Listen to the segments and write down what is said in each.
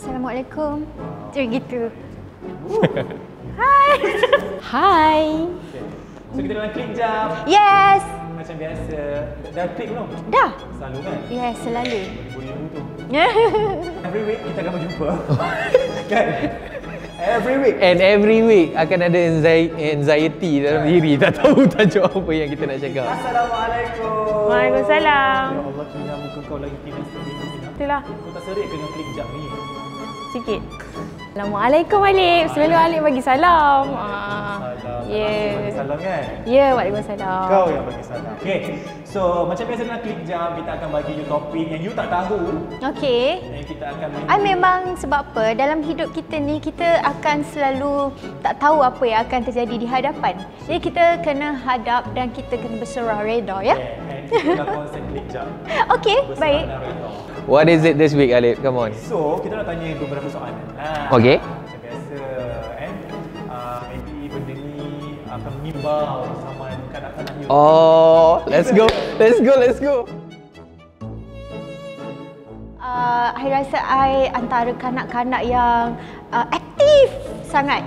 Assalamualaikum. Macam gitu. Hai. Hai. So kita dalam klik jam Yes. macam biasa. Dah klik belum? Dah. Selalu kan? Yes, selalu. Boleh tu. Every week kita akan berjumpa. kan? Every week. And every week akan ada anxi- anxiety dalam diri tak tahu tajuk apa yang kita nak cakap. Assalamualaikum. Waalaikumsalam. Ya Allah, Kina muka kau lagi sedih Kina. Itulah, Kau tak serik ke dengan klik jam ni? Sikit. Assalamualaikum Alif. Selalu Alif bagi salam. Ah. Salam. Bagi Ya. salam kan? Ya, Waalaikumsalam. Kau yang bagi salam. Okay. So, macam biasa dalam klik jam, kita akan bagi you topik yang you tak tahu. Okey. Dan kita akan I memang sebab apa dalam hidup kita ni kita akan selalu tak tahu apa yang akan terjadi di hadapan. Jadi kita kena hadap dan kita kena berserah reda ya. Yeah, and kita konsep klik jam. Okey, baik. Dan reda. What is it this week Alif? Come on. So, kita nak tanya beberapa soalan. Ha. Okay. Macam biasa, eh. Uh, maybe benda ni akan mengimbau sama kanak-kanak you. Oh, let's go. Let's go. Let's go. Uh, I rasa I antara kanak-kanak yang uh, aktif sangat.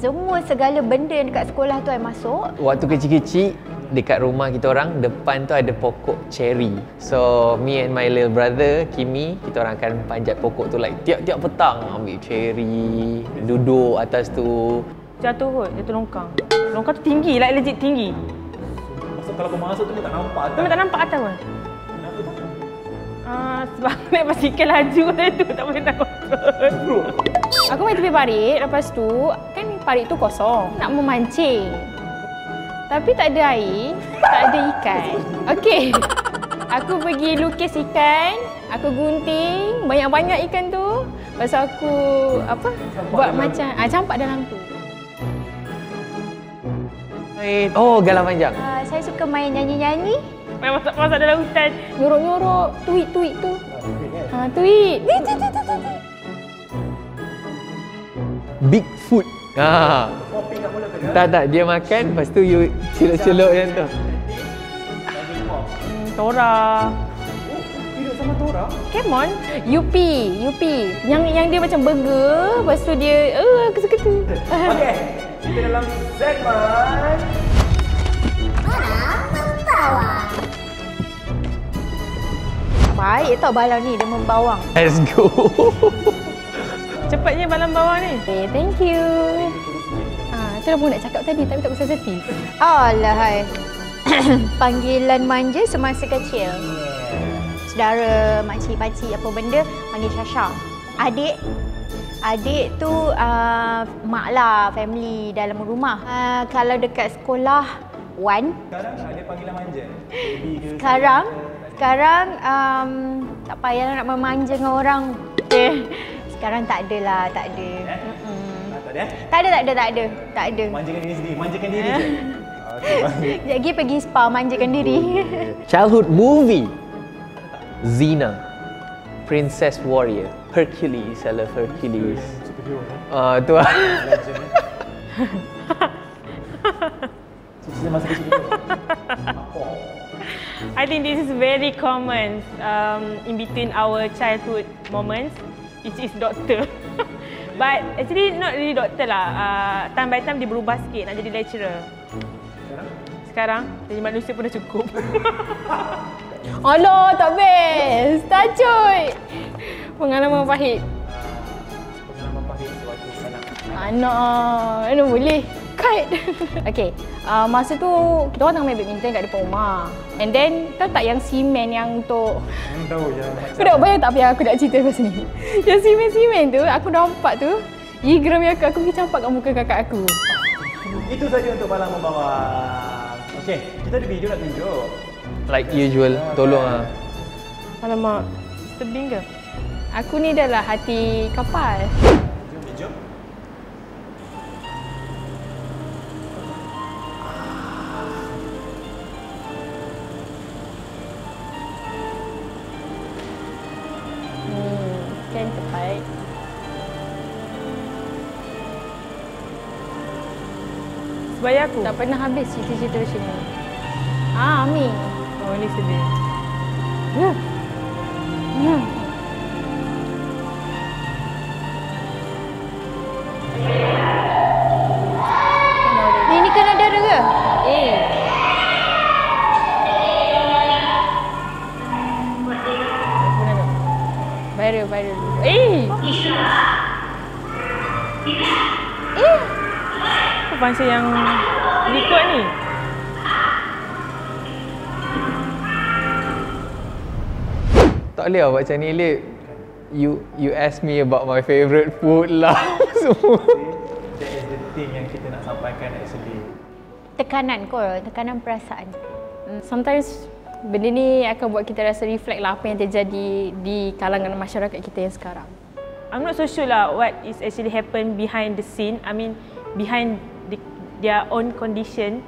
Semua segala benda yang dekat sekolah tu I masuk. Waktu kecil-kecil dekat rumah kita orang depan tu ada pokok cherry. So me and my little brother Kimi kita orang akan panjat pokok tu like tiap-tiap petang ambil cherry, duduk atas tu. Jatuh kot, jatuh longkang. Longkang tu tinggi, like legit tinggi. Maksud kalau kau masuk tu kau tak nampak atas. Memang tak nampak atas pun. Kenapa tu? Ah, sebab naik basikal laju tu tak boleh nak kontrol. Bro. Aku main tepi parit, lepas tu kan parit tu kosong. Nak memancing. Tapi tak ada air, tak ada ikan. Okey. Aku pergi lukis ikan, aku gunting banyak-banyak ikan tu. Lepas aku apa? buat macam ah campak dalam tu. Main- Oh, galang panjang. Uh, saya suka main nyanyi-nyanyi. Main masak-masak dalam hutan, nyorok-nyorok, tuit-tuit tu. Ha, tuit. Tuit, tuit, tuit. Bigfoot. Ha. Popping kat? Tak tak dia makan lepas tu you celuk-celuk macam tu. Hmm, Tora. Hidup sama Tora. Come on. Yupi, Yupi. Yang yang dia macam burger, lepas tu dia, eh, aku suka tu. Okay. Kita dalam segmen Baik tau balau ni dia membawang. Let's go. Cepatnya balam bawah ni. Okay, thank you. Dah pun nak cakap tadi tapi tak usah sensitif. Alah hai. Panggilan manja semasa kecil. Saudara, makcik, pakcik apa benda panggil Syasha. Adik Adik tu uh, mak lah, family dalam rumah. Uh, kalau dekat sekolah, Wan. Sekarang ada panggilan manja. Sekarang, sekarang um, tak payah nak memanja dengan orang. Eh, sekarang tak ada lah, tak ada. Mm-mm. Tak ada eh? Tak ada, tak ada, tak ada. Tak ada. Manjakan diri sendiri. Manjakan diri je. Okay, baik. Sekejap lagi pergi spa manjakan diri. Childhood movie. Xena. Princess Warrior. Hercules. I love Hercules. Superhero kan? Ah tu lah. Legend masa kecil? I think this is very common um, in between our childhood moments, which is doctor. But actually not really doctor lah. Uh, time by time dia berubah sikit nak jadi lecturer. Sekarang? Sekarang jadi manusia pun dah cukup. Alah, tak best. Tak cuy. Pengalaman pahit. Pengalaman pahit sewaktu anak. Anak, mana boleh? Cut. okay, uh, masa tu kita orang tengah main badminton kat depan rumah. And then, tahu tak yang simen yang untuk tahu je. Kau nak bayang tak apa yang aku nak cerita pasal ni? Yang simen-simen tu, aku nampak tu, Ih, geram yang aku, aku pergi campak kat muka kakak aku. Itu saja untuk Balang Membawang. Okey, kita ada video nak tunjuk. Like usual. Tolong ah. Alamak, disturbing ke? Aku ni dah lah hati kapal. Jom, jom. Tepat. Sebaya aku? Tak pernah habis cerita-cerita macam ni. Ah, Ami. Oh, ni sedih. Hmm. Hmm. Apa bangsa yang berikut ni? Tak boleh lah buat macam ni Lip. You you ask me about my favourite food lah semua. That is the thing yang kita nak sampaikan actually. Tekanan kau, tekanan perasaan. Hmm, Sometimes benda ni akan buat kita rasa reflect lah apa yang terjadi di kalangan masyarakat kita yang sekarang. I'm not so sure lah what is actually happen behind the scene. I mean behind the, their own condition.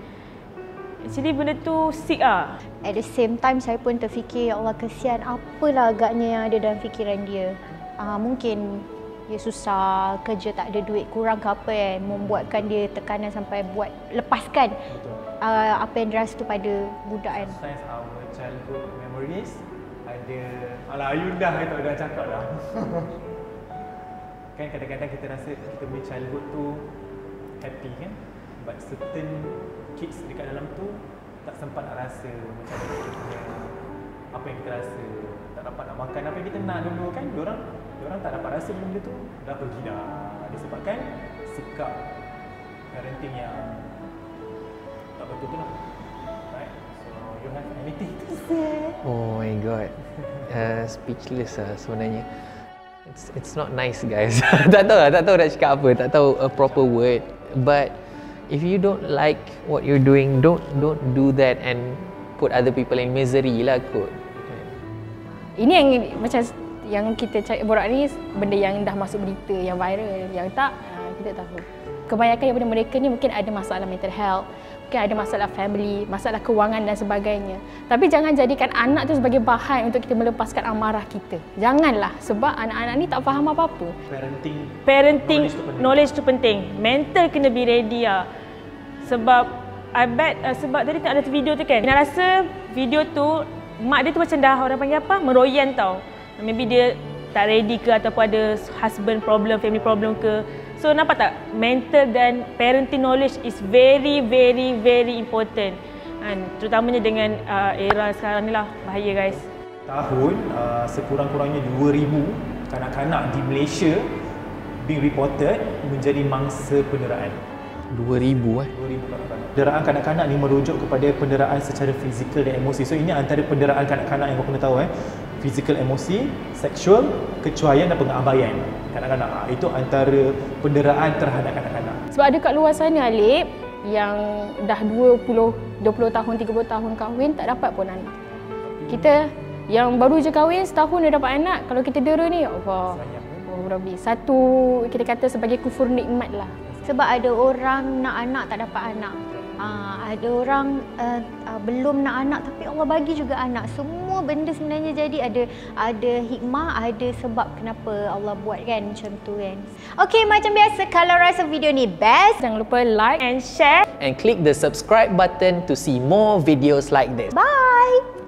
Actually benda tu sick ah. At the same time saya pun terfikir ya Allah kesian apalah agaknya yang ada dalam fikiran dia. Uh, mungkin dia susah, kerja tak ada duit kurang ke apa kan membuatkan dia tekanan sampai buat lepaskan uh, apa yang dia rasa tu pada budak kan. Sometimes our childhood memories ada Alah itu dah cakap dah Kan kadang-kadang kita rasa kita punya childhood tu happy kan? But certain kids dekat dalam tu tak sempat nak rasa macam mana kita punya apa yang kita rasa. Tak dapat nak makan apa yang kita nak dulu kan? Diorang diorang tak dapat rasa benda tu. Dah pergi dah. Disebabkan sikap parenting yang tak betul tu lah. You have anything to say? Oh my god. Uh, speechless lah sebenarnya. It's it's not nice guys. tak tahu lah, tak tahu nak cakap apa, tak tahu a proper word. But if you don't like what you're doing, don't don't do that and put other people in misery lah kot. Ini yang macam yang kita cakap borak ni benda yang dah masuk berita yang viral yang tak kita tahu. Kebanyakan daripada mereka ni mungkin ada masalah mental health, mungkin ada masalah family, masalah kewangan dan sebagainya. Tapi jangan jadikan anak tu sebagai bahan untuk kita melepaskan amarah kita. Janganlah sebab anak-anak ni tak faham apa-apa. parenting Parenting Knowledge tu penting. knowledge tu penting. Mental kena be ready lah. Sebab I bet uh, sebab tadi tak ada video tu kan. Nak rasa video tu mak dia tu macam dah orang panggil apa? Meroyan tau. Maybe dia tak ready ke ataupun ada husband problem, family problem ke. So nampak tak? Mental dan parenting knowledge is very very very important. Kan? Terutamanya dengan uh, era sekarang ni lah. Bahaya guys. tahun uh, sekurang-kurangnya 2000 kanak-kanak di Malaysia being reported menjadi mangsa penderaan 2000 eh. 2000 kanak-kanak. Penderaan kanak-kanak ni merujuk kepada penderaan secara fizikal dan emosi. So ini antara penderaan kanak-kanak yang kau kena tahu eh. Fizikal emosi, seksual, kecuaian dan pengabaian kanak-kanak. Ah, Itu antara penderaan terhadap kanak-kanak. Sebab ada kat luar sana Alip yang dah 20 20 tahun 30 tahun kahwin tak dapat pun anak. Kita yang baru je kahwin setahun dah dapat anak kalau kita dera ni ya Allah. Oh, Rabbi. Satu kita kata sebagai kufur nikmat lah. Sebab ada orang nak anak tak dapat anak. Ha, ada orang uh, uh, belum nak anak tapi Allah bagi juga anak. Semua benda sebenarnya jadi ada ada hikmah, ada sebab kenapa Allah buat kan macam tu kan. Okey macam biasa kalau rasa video ni best, Jangan lupa like And share And click the subscribe button to see more videos like this. bye.